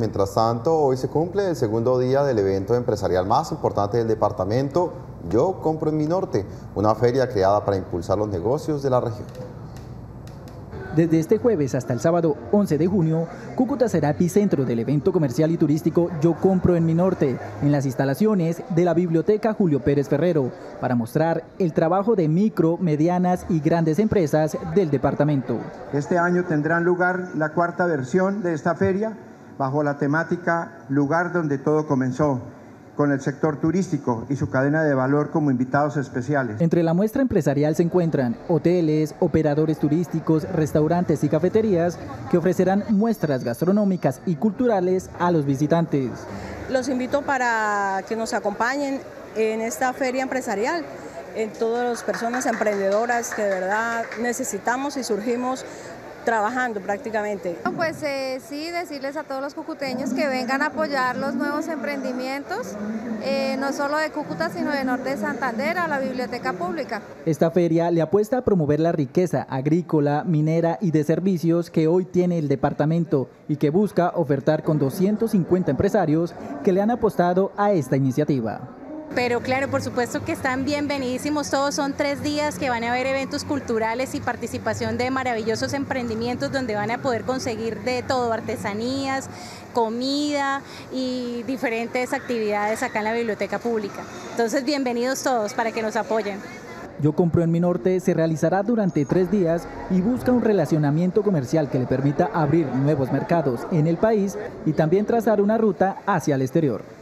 Mientras tanto, hoy se cumple el segundo día del evento empresarial más importante del departamento, Yo Compro en Mi Norte, una feria creada para impulsar los negocios de la región. Desde este jueves hasta el sábado 11 de junio, Cúcuta será epicentro del evento comercial y turístico Yo Compro en Mi Norte, en las instalaciones de la Biblioteca Julio Pérez Ferrero, para mostrar el trabajo de micro, medianas y grandes empresas del departamento. Este año tendrán lugar la cuarta versión de esta feria bajo la temática Lugar donde todo comenzó con el sector turístico y su cadena de valor como invitados especiales. Entre la muestra empresarial se encuentran hoteles, operadores turísticos, restaurantes y cafeterías que ofrecerán muestras gastronómicas y culturales a los visitantes. Los invito para que nos acompañen en esta feria empresarial en todas las personas emprendedoras que de verdad necesitamos y surgimos trabajando prácticamente. Pues eh, sí, decirles a todos los cucuteños que vengan a apoyar los nuevos emprendimientos, eh, no solo de Cúcuta, sino de Norte de Santander, a la biblioteca pública. Esta feria le apuesta a promover la riqueza agrícola, minera y de servicios que hoy tiene el departamento y que busca ofertar con 250 empresarios que le han apostado a esta iniciativa. Pero claro, por supuesto que están bienvenidísimos todos. Son tres días que van a haber eventos culturales y participación de maravillosos emprendimientos donde van a poder conseguir de todo, artesanías, comida y diferentes actividades acá en la biblioteca pública. Entonces, bienvenidos todos para que nos apoyen. Yo Compro en mi norte se realizará durante tres días y busca un relacionamiento comercial que le permita abrir nuevos mercados en el país y también trazar una ruta hacia el exterior.